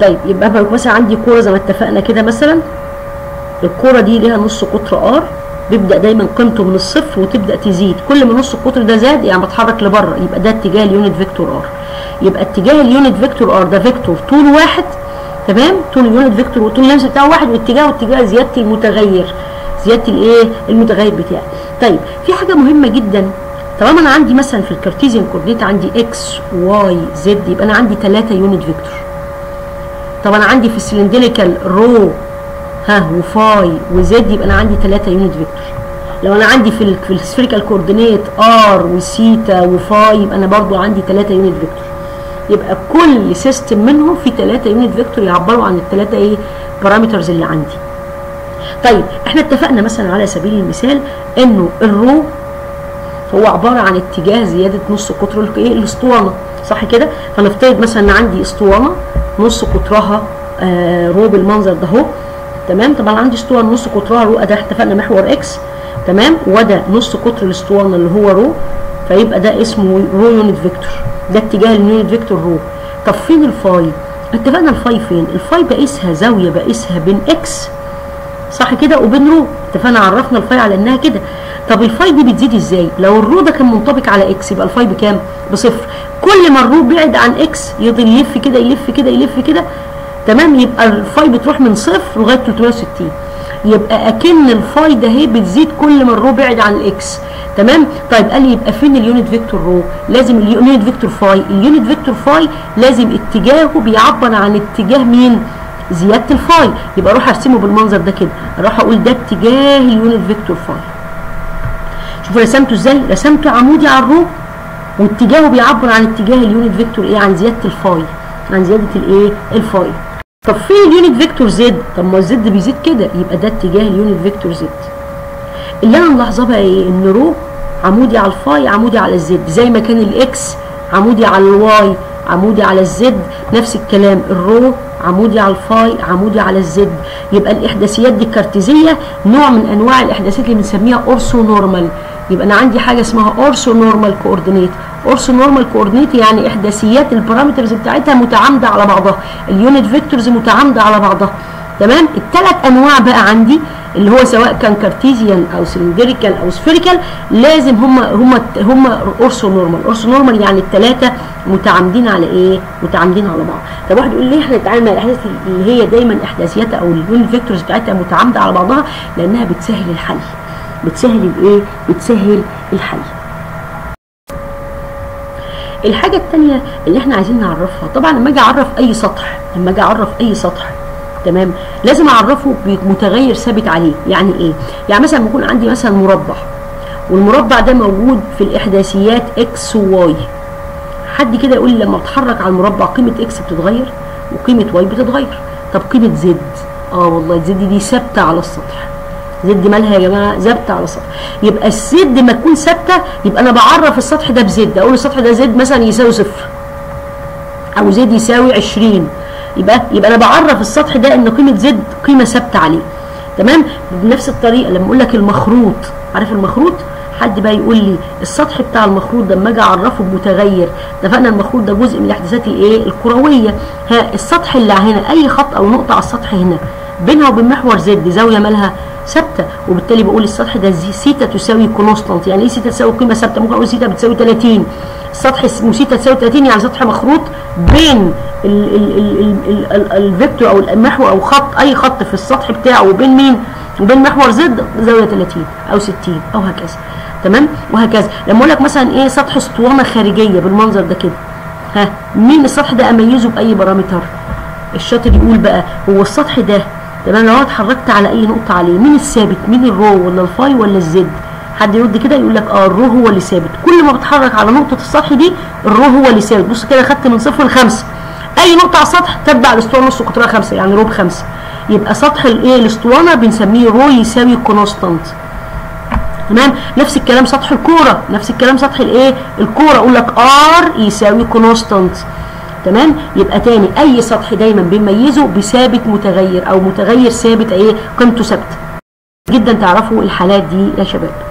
طيب يبقى مثلا عندي كورة زي ما اتفقنا كده مثلا. الكورة دي ليها نص قطر R بيبدأ دايما قيمته من الصفر وتبدأ تزيد. كل ما نص القطر ده زاد يعني بتحرك لبره يبقى ده اتجاه ال unit vector R. يبقى اتجاه ال unit vector R ده vector طول واحد تمام؟ طول ال unit vector وطول اللمس بتاعه واحد واتجاهه اتجاه زيادة المتغير. زيادة الايه؟ المتغير بتاعي. طيب في حاجة مهمة جدا. طالما أنا عندي مثلا في ال Cartesian coordinate عندي X Y Z يبقى أنا عندي 3 unit vector. طب أنا عندي في ال cylindrical rho ها و phi و Z يبقى أنا عندي 3 unit vector لو أنا عندي في في ال spherical coordinate R و theta و phi يبقى أنا برضو عندي 3 unit vector يبقى كل system منهم في 3 unit vector يعبروا عن الثلاثه إيه parameters اللي عندي. طيب إحنا اتفقنا مثلا على سبيل المثال إنه ال rho هو عبارة عن اتجاه زيادة نص قطر إيه الاسطوانة صح كده؟ فنفترض مثلا إن عندي اسطوانة نص قطرها آه rho بالمنظر ده أهو تمام؟ طبعا عندي اسطوانة نص قطرها rho ده اتفقنا محور X تمام؟ وده نص قطر الاسطوانة اللي هو rho فيبقى ده اسمه rho unit vector ده اتجاه ال unit vector rho. طب فين ال phi؟ اتفقنا ال phi فين؟ ال phi بقيسها زاوية بقيسها بين X صح كده؟ وبين rho. اتفقنا عرفنا ال phi على إنها كده. طب ال phi دي بتزيد إزاي؟ لو ال rho ده كان منطبق على X يبقى ال phi بكام؟ بصفر. كل ما ال rho بعد عن X يفضل يلف كده يلف كده يلف كده. تمام؟ يبقى ال phi بتروح من صفر لغاية 360 يبقى أكن ال phi ده اهي بتزيد كل ما ال rho بعد عن ال X تمام؟ طيب قال لي يبقى فين ال unit vector rho؟ لازم ال unit vector phi ال unit vector phi لازم اتجاهه بيعبر عن اتجاه مين؟ زيادة ال phi يبقى أروح أرسمه بالمنظر ده كده. أروح أقول ده اتجاه ال unit vector phi شوفوا رسمته إزاي؟ رسمته عمودي على ال rho واتجاهه بيعبر عن اتجاه ال unit vector إيه؟ عن زيادة ال phi عن زيادة الايه ال phi. طب فين ال unit vector Z؟ طب ما ال Z بيزيد كده يبقى ده اتجاه ال unit vector Z. اللي أنا ملاحظاه بقى إيه؟ إن rho عمودي على ال phi عمودي على ال Z. زي ما كان ال X عمودي على ال Y عمودي على ال Z. نفس الكلام ال rho عمودي على ال phi عمودي على ال Z. يبقى الإحداثيات دي الكارتيزيه نوع من أنواع الإحداثيات اللي بنسميها orthonormal. يبقى أنا عندي حاجة اسمها orthonormal coordinate orthonormal coordinate يعني إحداثيات ال parameters بتاعتها متعامدة على بعضها. ال unit vectors متعامدة على بعضها. تمام؟ الثلاث أنواع بقى عندي اللي هو سواء كان Cartesian أو cylindrical أو spherical لازم هم هم هم orthonormal orthonormal يعني الثلاثه متعامدين على إيه؟ متعامدين على بعض. طب واحد يقول ليه إحنا نتعامل مع الأحداث اللي هي دايما إحداثياتها أو ال unit vectors بتاعتها متعامدة على بعضها لأنها بتسهل الحل. بتسهل الايه؟ بتسهل الحل. الحاجة التانية اللي إحنا عايزين نعرفها طبعا لما أجي أعرف أي سطح لما أجي أعرف أي سطح تمام؟ لازم أعرفه بمتغير ثابت عليه. يعني إيه؟ يعني مثلا يكون عندي مثلا مربع والمربع ده موجود في الإحداثيات X و Y حد كده يقول لي لما أتحرك على المربع قيمة X بتتغير وقيمة Y بتتغير. طب قيمة Z آه والله Z دي ثابتة على السطح. Z مالها يا جماعة ثابتة على السطح يبقى ال Z ما تكون ثابتة يبقى أنا بعرف السطح ده ب Z. أقول السطح ده Z مثلا يساوي صفر. أو Z يساوي 20 يبقى يبقى أنا بعرف السطح ده ان قيمة Z قيمة ثابتة عليه. تمام؟ بنفس الطريقة لما أقول لك المخروط. عارف المخروط؟ حد بقى يقول لي السطح بتاع المخروط ده لما أجي أعرفه بمتغير. اتفقنا المخروط ده جزء من الإحداثيات الايه؟ الكروية. ها السطح اللي هنا أي خط أو نقطة على السطح هنا بينها وبين محور Z زاوية مالها ثابته وبالتالي بقول السطح ده سيتا تساوي constant. يعني إيه سيتا تساوي قيمة ثابته ممكن أقول سيتا بتساوي 30 السطح اسمه سيتا تساوي 30 يعني سطح مخروط بين ال vector أو المحور أو خط أي خط في السطح بتاعه وبين مين؟ وبين محور Z زاوية 30 أو 60 أو هكذا. تمام؟ وهكذا. لما أقول لك مثلا إيه سطح اسطوانة خارجية بالمنظر ده كده. ها؟ مين السطح ده أميزه بأي parameter؟ الشاطر يقول بقى هو السطح ده تمام لو أنا اتحركت على أي نقطة عليه مين الثابت؟ مين ال rho ولا ال phi ولا ال Z؟ حد يرد كده يقول لك آه ال rho هو اللي ثابت. كل ما بتحرك على نقطة السطح دي ال rho هو اللي ثابت. بص كده خدت من صفر لخمسة. أي نقطة على السطح تتبع الأسطوانة نص قطرها خمسة يعني rho بخمسة. يبقى سطح الايه الأسطوانة بنسميه rho يساوي constant تمام؟ نفس الكلام سطح الكورة. نفس الكلام سطح الايه الكورة. أقول لك R يساوي constant تمام؟ يبقى تاني أي سطح دايما بنميزه بثابت متغير أو متغير ثابت إيه؟ قيمته ثابتة. جدا تعرفوا الحالات دي يا شباب.